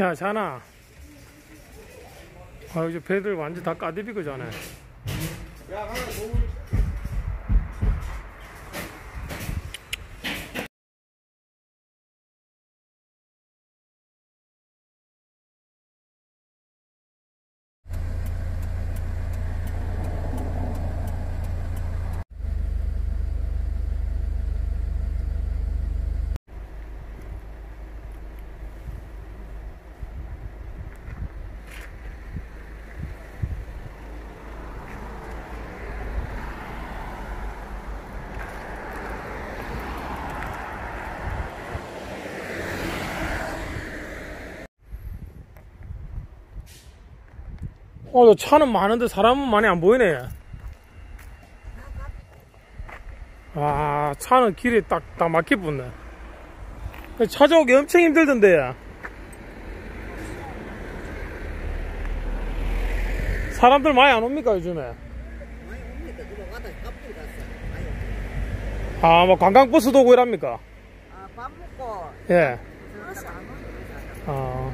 야, 자나. 아, 이제 배들 완전 다 까디비고 자네. 어, 차는 많은데 사람은 많이 안 보이네. 아, 차는 길이 딱, 딱 막히 붙네. 찾아오기 엄청 힘들던데. 사람들 많이 안 옵니까, 요즘에? 아, 뭐 관광버스도 오고 이랍니까? 아, 밥 먹고 예. 아.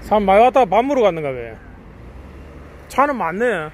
사람 많이 왔다가 밥 먹으러 갔는가 봐. 차 는 많네. 어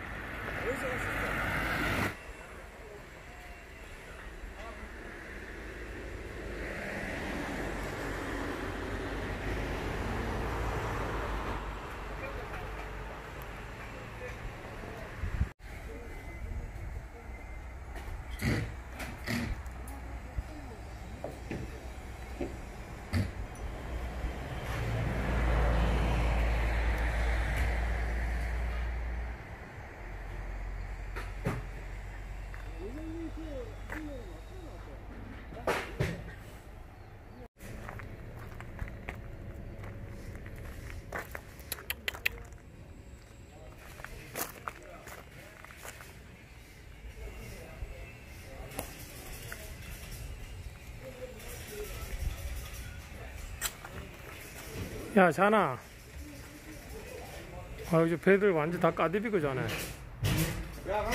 야, 자나. 아, 요즘 배들 완전 다 까디비고 자네. 야, 하나